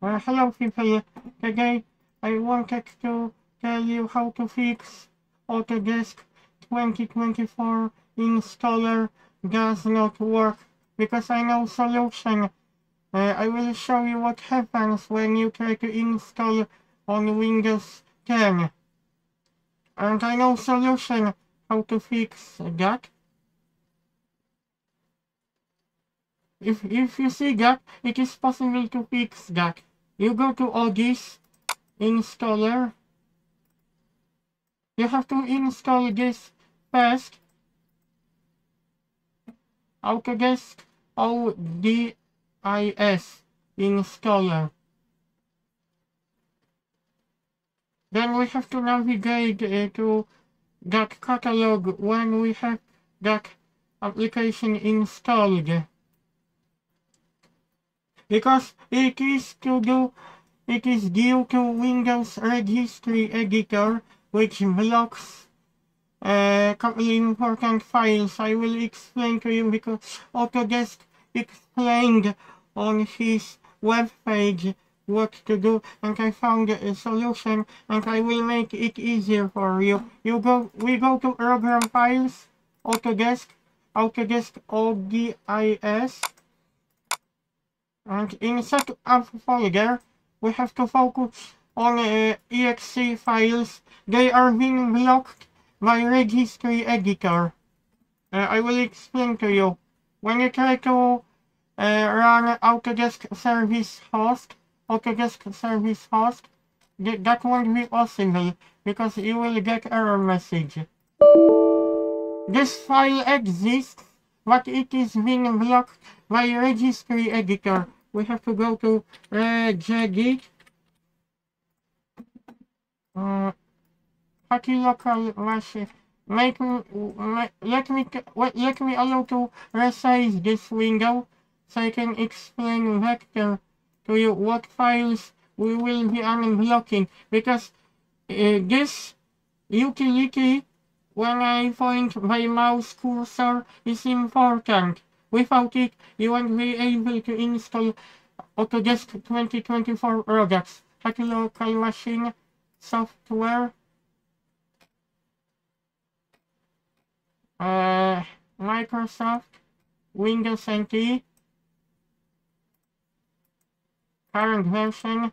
Uh, hello people, today I wanted to tell you how to fix Autodesk 2024 installer does not work because I know solution. Uh, I will show you what happens when you try to install on Windows 10. And I know solution how to fix that. If, if you see that, it is possible to fix that you go to ODIS installer. You have to install this first. Autodesk ODIS installer. Then we have to navigate uh, to that catalog when we have that application installed because it is to do it is due to Windows Registry Editor which blocks uh, couple important files. I will explain to you because Autodesk explained on his web page what to do and I found a solution and I will make it easier for you. You go we go to program files, Autodesk, Autodesk ODIS and in set up folder, we have to focus on uh, exe files. They are being blocked by registry editor. Uh, I will explain to you. When you try to uh, run Autodesk service host, Autodesk service host, th that won't be possible because you will get error message. This file exists, but it is being blocked by registry editor we have to go to uh, regedit. Uh, party local massive. Make me, let me, let me allow to resize this window so I can explain vector to you what files we will be unblocking because uh, this utility when I point my mouse cursor is important. Without it, you won't be able to install Autodesk 2024 products, like local machine software, uh, Microsoft, Windows NT, current version,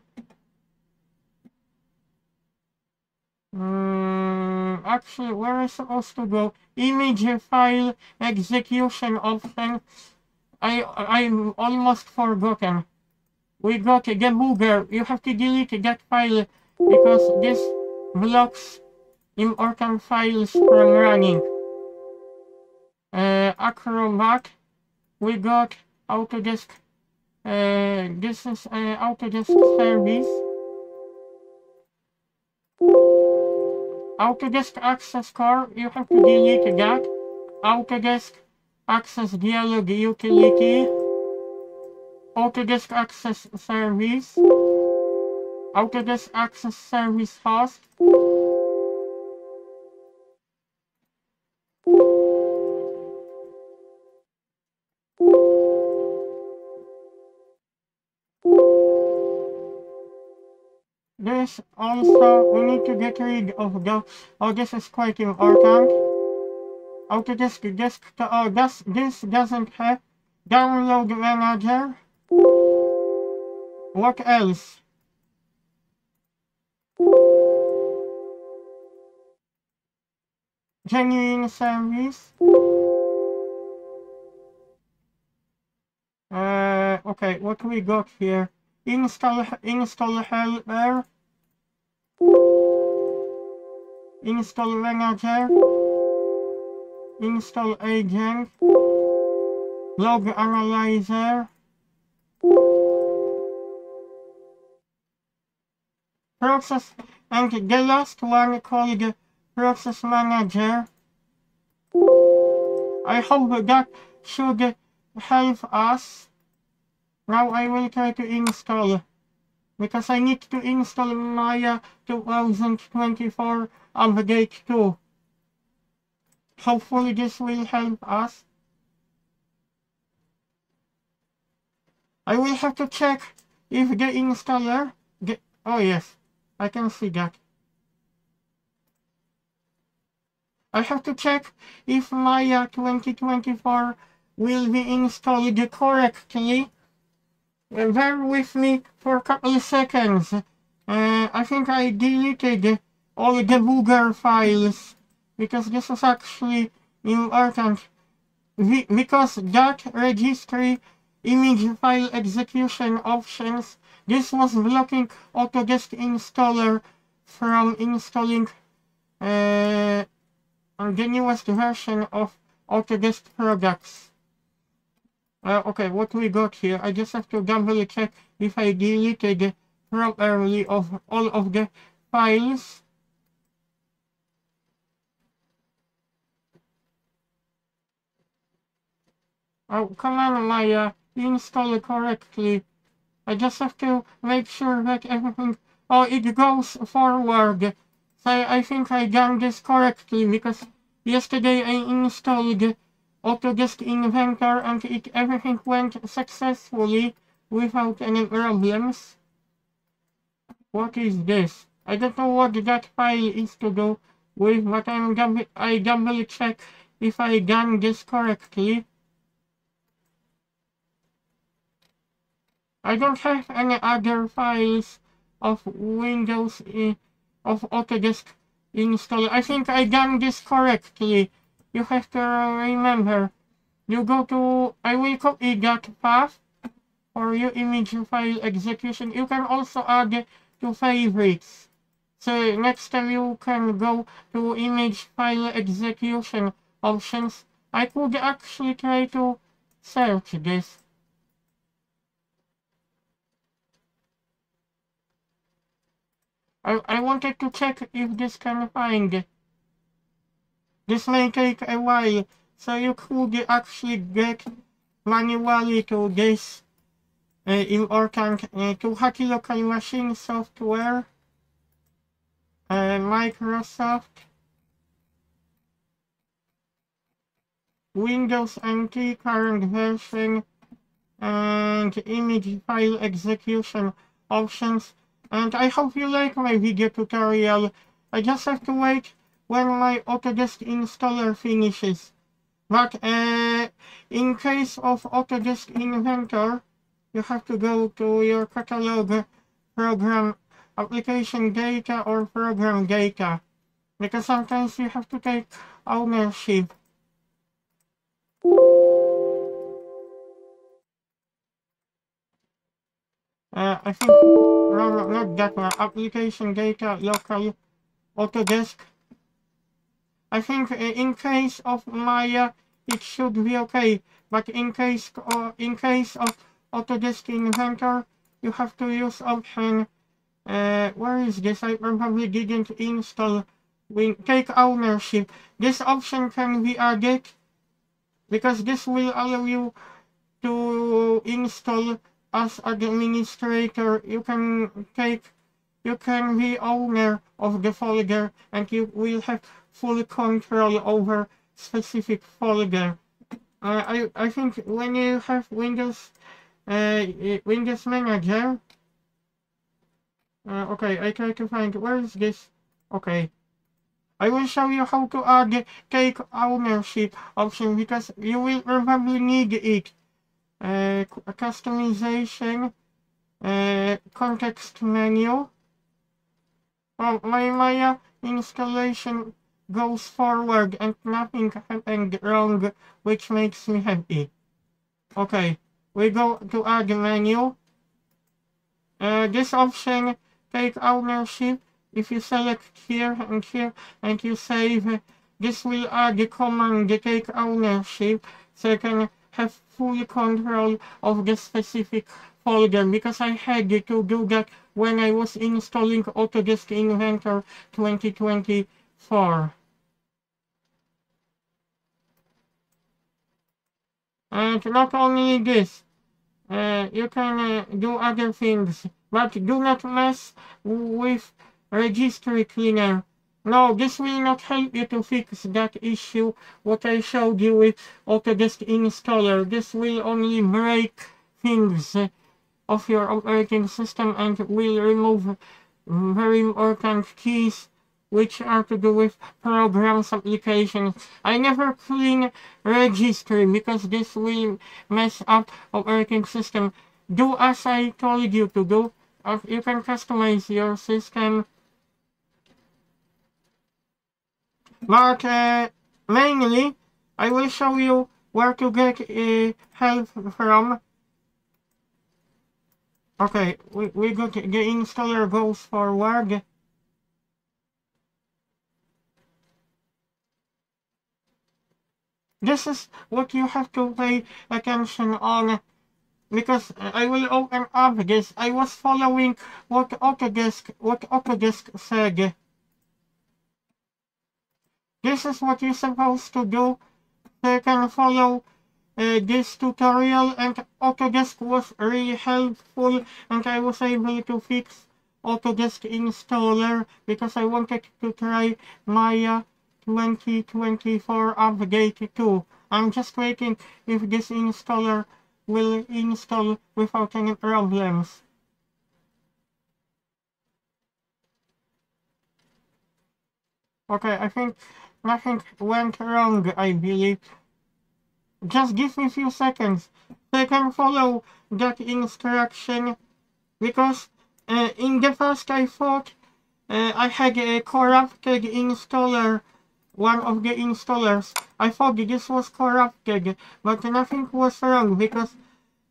Mm, actually, where is supposed to go? Image file execution option. I I'm almost forgotten. We got debugger. You have to delete that file because this blocks important files from running. Uh, Acrobat. We got Autodesk. Uh, this is uh, Autodesk service. Autodesk Access Core, you have to delete that. Autodesk Access Dialog Utility. Autodesk Access Service. Autodesk Access Service Host. This also, we need to get rid of the, oh this is quite important. Autodesk desktop, oh this, this doesn't have download manager. What else? Genuine service. Uh, okay, what we got here? Install, install helper. install manager, install agent, log analyzer, process, and the last one called process manager. I hope that should help us. Now I will try to install because I need to install Maya 2024 update too. Hopefully this will help us. I will have to check if the installer, get, oh yes, I can see that. I have to check if Maya 2024 will be installed correctly. Bear with me for a couple of seconds. Uh, I think I deleted all the debugger files because this was actually important. because that registry image file execution options, this was blocking Autodesk installer from installing uh, the newest version of Autodesk products. Uh, okay, what we got here? I just have to double check if I deleted properly of all of the files. Oh, come on, Maya. Install it correctly. I just have to make sure that everything... Oh, it goes forward. So I think I done this correctly because yesterday I installed Autodesk Inventor and it everything went successfully without any problems. What is this? I don't know what that file is to do with, but I'm double, I double check if I done this correctly. I don't have any other files of Windows in, of Autodesk installed. I think I done this correctly. You have to remember. You go to, I will copy that path for your image file execution. You can also add to favorites. So next time you can go to image file execution options. I could actually try to search this. I, I wanted to check if this can find. This may take a while, so you could actually get manually to this uh, important uh, to HKEY Local Machine software, uh, Microsoft, Windows NT current version, and image file execution options and I hope you like my video tutorial. I just have to wait when my Autodesk installer finishes. But uh, in case of Autodesk Inventor, you have to go to your catalog program application data or program data because sometimes you have to take ownership Uh, I think, no, not that one, application data, local, Autodesk. I think in case of Maya, it should be okay, but in case, uh, in case of Autodesk Inventor, you have to use option, uh, where is this? I probably didn't install, we take ownership. This option can be added, because this will allow you to install as administrator, you can take, you can be owner of the folder and you will have full control over specific folder. Uh, I, I think when you have Windows, uh, Windows Manager, uh, okay, I try to find, where is this? Okay. I will show you how to add take ownership option because you will probably need it uh, customization, uh, context menu. My Maya installation goes forward and nothing happened wrong, which makes me happy. Okay, we go to add menu. Uh, this option, take ownership. If you select here and here and you save, this will add the command take ownership so you can have full control of the specific folder because I had to do that when I was installing Autodesk Inventor 2024. And not only this, uh, you can uh, do other things, but do not mess with registry cleaner no, this will not help you to fix that issue what I showed you with Autodesk installer. This will only break things. of your operating system and will remove very important keys which are to do with programs applications. I never clean registry because this will mess up operating system. Do as I told you to do. Uh, you can customize your system. But uh, mainly, I will show you where to get uh, help from. Okay, we, we got the installer goes forward. This is what you have to pay attention on because I will open up this. I was following what Autodesk, what Autodesk said. This is what you're supposed to do. You can follow uh, this tutorial and Autodesk was really helpful and I was able to fix Autodesk installer because I wanted to try Maya 2024 update too. I'm just waiting if this installer will install without any problems. Okay, I think nothing went wrong, I believe. Just give me a few seconds so I can follow that instruction because uh, in the past I thought uh, I had a corrupted installer one of the installers. I thought this was corrupted, but nothing was wrong because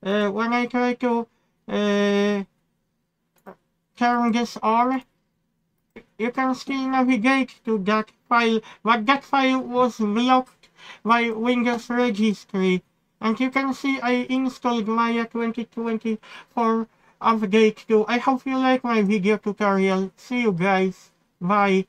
uh, when I try to uh, turn this on, you can still navigate to that file, but that file was blocked by Windows Registry. And you can see I installed Maya 2024 update too. I hope you like my video tutorial. See you guys. Bye.